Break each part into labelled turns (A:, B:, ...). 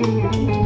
A: Música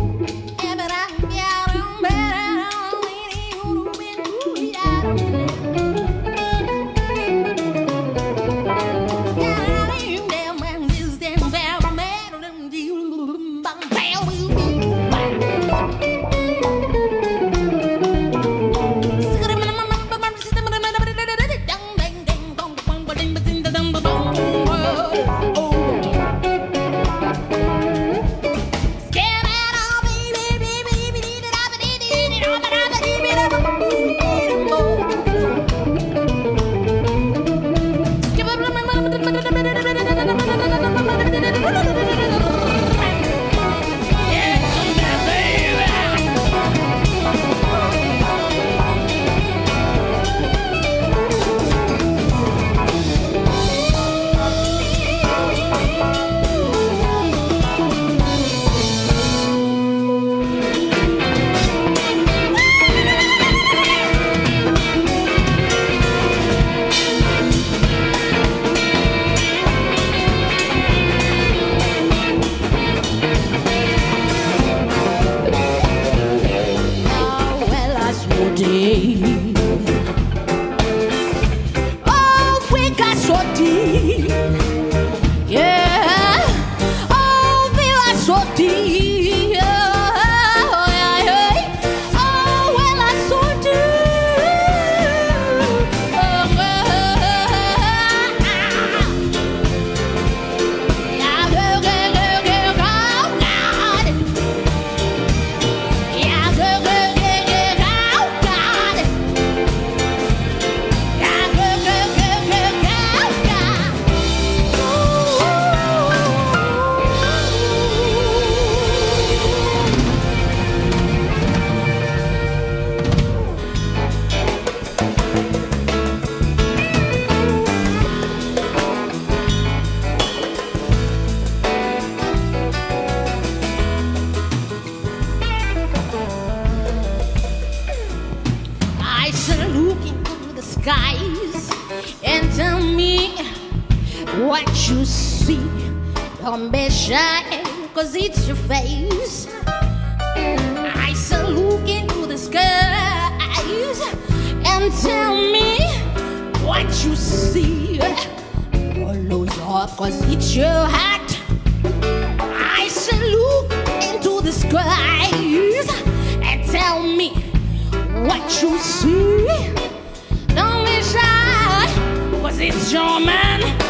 A: day. What you see. Don't be shy, cause it's your face. I should look into the skies and tell me what you see. Close up, cause it's your heart. I should look into the skies and tell me what you see. Don't be shy, cause it's your man.